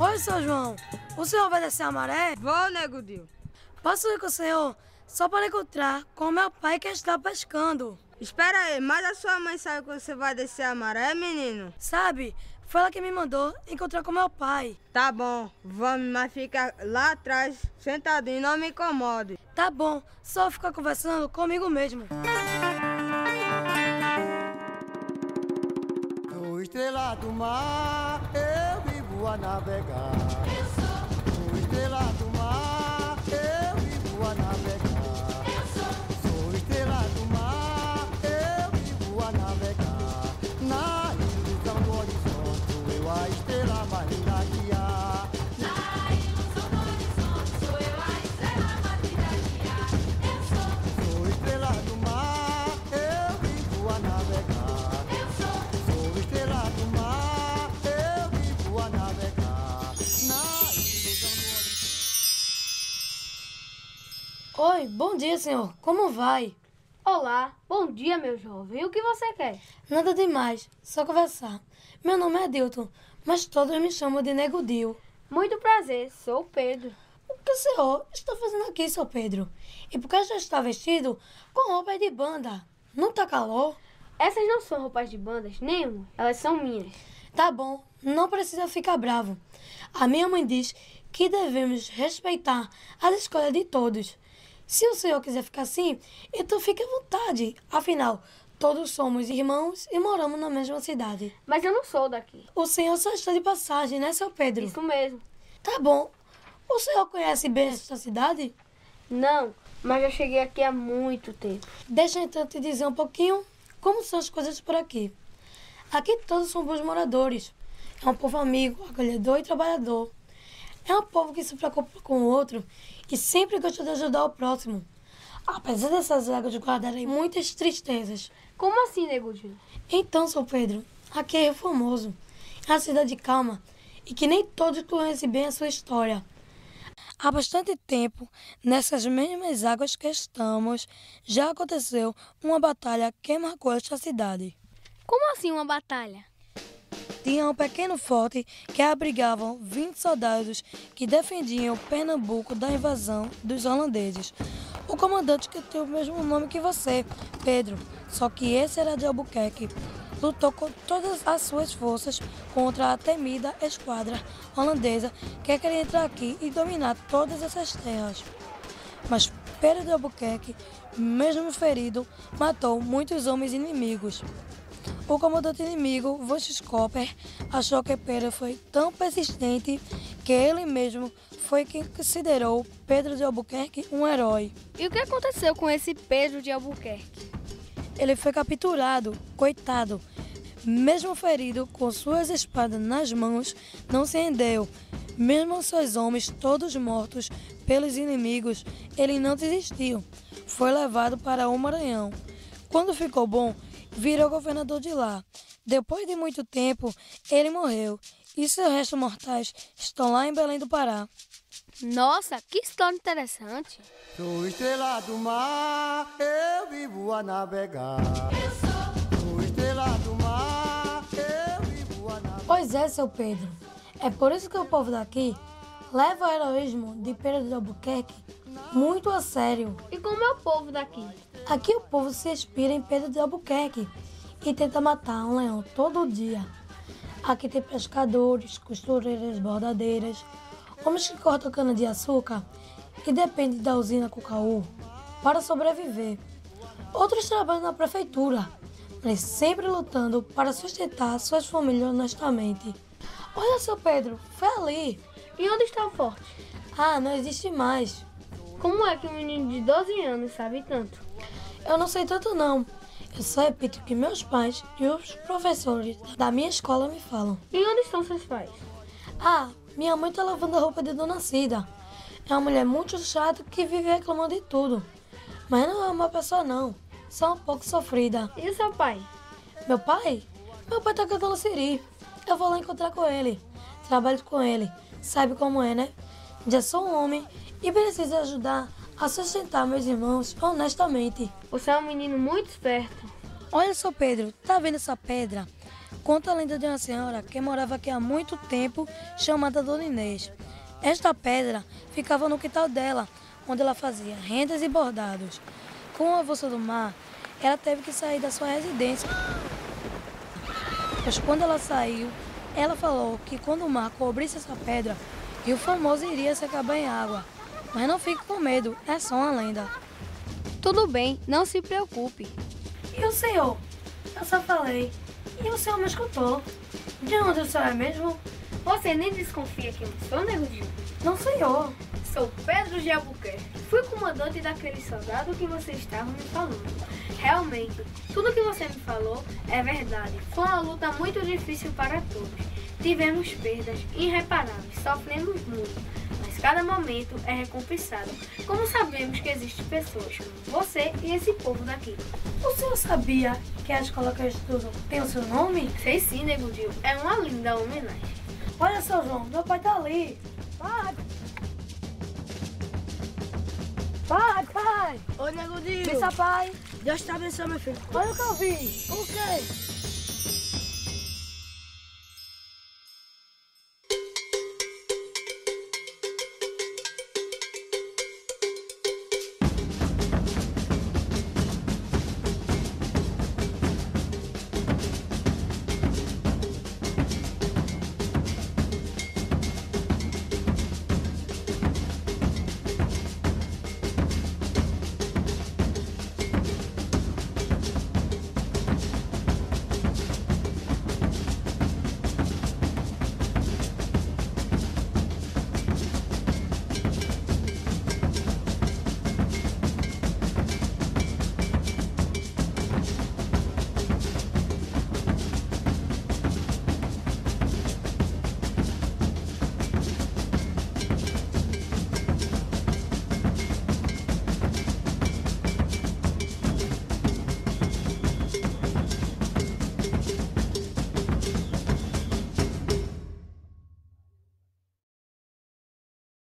Oi, seu João. O senhor vai descer a maré? Vou, nego Dio. Posso ir com o senhor? Só para encontrar com meu pai que está pescando. Espera aí, mas a sua mãe sabe que você vai descer a maré, menino? Sabe? Foi ela que me mandou encontrar com meu pai. Tá bom, vamos, mas fica lá atrás, sentadinho, não me incomode. Tá bom, só ficar conversando comigo mesmo. Sou estrela do mar, vivo a navegar. Eu sou. Sou estrela do mar, eu vivo a navegar. Eu sou. Sou estrela do mar, eu vivo a navegar. Na ilusão do horizonte, eu a estrela mais linda que há. Na ilusão do horizonte, sou eu a estrela mais linda que há. Eu sou, Sou estrela do mar, eu vivo a navegar. Oi, bom dia, senhor. Como vai? Olá, bom dia, meu jovem. O que você quer? Nada demais, só conversar. Meu nome é Dilton, mas todos me chamam de Nego Dil. Muito prazer, sou o Pedro. O que o senhor está fazendo aqui, seu Pedro? E por que já está vestido com roupa de banda? Não tá calor? Essas não são roupas de bandas, nenhuma. Elas são minhas. Tá bom, não precisa ficar bravo. A minha mãe diz que devemos respeitar as escolhas de todos. Se o senhor quiser ficar assim, então fique à vontade. Afinal, todos somos irmãos e moramos na mesma cidade. Mas eu não sou daqui. O senhor só está de passagem, né, seu Pedro? Isso mesmo. Tá bom. O senhor conhece bem esta cidade? Não, mas já cheguei aqui há muito tempo. Deixa então te dizer um pouquinho como são as coisas por aqui. Aqui todos são bons moradores. É um povo amigo, acolhedor e trabalhador. É um povo que se preocupa com o outro e sempre gosta de ajudar o próximo. Apesar dessas águas guardarem muitas tristezas. Como assim, Negudinho? Então, seu Pedro, aqui é Formoso. É uma cidade calma e que nem todos conhecem bem a sua história. Há bastante tempo, nessas mesmas águas que estamos, já aconteceu uma batalha que marcou esta cidade. Como assim uma batalha? Tinha um pequeno forte que abrigavam 20 soldados que defendiam Pernambuco da invasão dos holandeses. O comandante que tem o mesmo nome que você, Pedro, só que esse era de Albuquerque, lutou com todas as suas forças contra a temida esquadra holandesa que queria entrar aqui e dominar todas essas terras. Mas Pedro de Albuquerque, mesmo ferido, matou muitos homens inimigos. O comandante inimigo, Vush Copper, achou que Pedro foi tão persistente que ele mesmo foi quem considerou Pedro de Albuquerque um herói. E o que aconteceu com esse Pedro de Albuquerque? Ele foi capturado, coitado. Mesmo ferido, com suas espadas nas mãos, não se rendeu. Mesmo seus homens todos mortos pelos inimigos, ele não desistiu. Foi levado para o Maranhão. Quando ficou bom, virou governador de lá. Depois de muito tempo, ele morreu e seus restos mortais estão lá em Belém do Pará. Nossa, que história interessante. Sou estrela do mar, eu vivo a navegar. Eu sou. Sou estrela do mar, eu vivo a navegar. Pois é, seu Pedro. É por isso que o povo daqui leva o heroísmo de Pedro de Albuquerque muito a sério. E como é o povo daqui? Aqui o povo se inspira em Pedro de Albuquerque e tenta matar um leão todo dia. Aqui tem pescadores, costureiras, bordadeiras, homens que cortam cana-de-açúcar e dependem da usina Cucaú para sobreviver. Outros trabalham na prefeitura, mas sempre lutando para sustentar suas famílias honestamente. Olha, seu Pedro, foi ali. E onde está o forte? Ah, não existe mais. Como é que um menino de 12 anos sabe tanto? Eu não sei tanto não. Eu só repito o que meus pais e os professores da minha escola me falam. E onde estão seus pais? Ah, minha mãe tá lavando a roupa de Dona Cida. É uma mulher muito chata que vive reclamando de tudo. Mas não é uma pessoa não. Só um pouco sofrida. E o seu pai? Meu pai? Meu pai tá cantando siri. Eu vou lá encontrar com ele. Trabalho com ele. Sabe como é, né? Já sou um homem e preciso ajudar a sustentar meus irmãos honestamente. Você é um menino muito esperto. Olha só, Pedro, tá vendo essa pedra? conta a lenda de uma senhora que morava aqui há muito tempo, chamada Dona Inês. Esta pedra ficava no quintal dela, onde ela fazia rendas e bordados. Com o avanço do mar, ela teve que sair da sua residência. Pois quando ela saiu, ela falou que quando o mar cobrisse essa pedra, Rio Famoso iria se acabar em água. Mas não fique com medo, é só uma lenda. Tudo bem, não se preocupe. E o senhor? Eu só falei. E o senhor me escutou. De onde o senhor é mesmo? Você nem desconfia que eu sou, Nego Gil? Não, senhor. Sou Pedro de Albuquerque. Fui comandante daquele soldado que você estava me falando. Realmente, tudo que você me falou é verdade. Foi uma luta muito difícil para todos. Tivemos perdas irreparáveis, sofremos muito, cada momento é recompensado. Como sabemos que existem pessoas como você e esse povo daqui. O senhor sabia que a escola que eu estudo tem o seu nome? Sei sim, Nego. É uma linda homenagem. Olha, seu João, meu pai tá ali. Pai! Pai, pai! Ô, Nego Dil. Pensa, pai! Deus te abençoe, meu filho. Olha o que eu vi! O quê?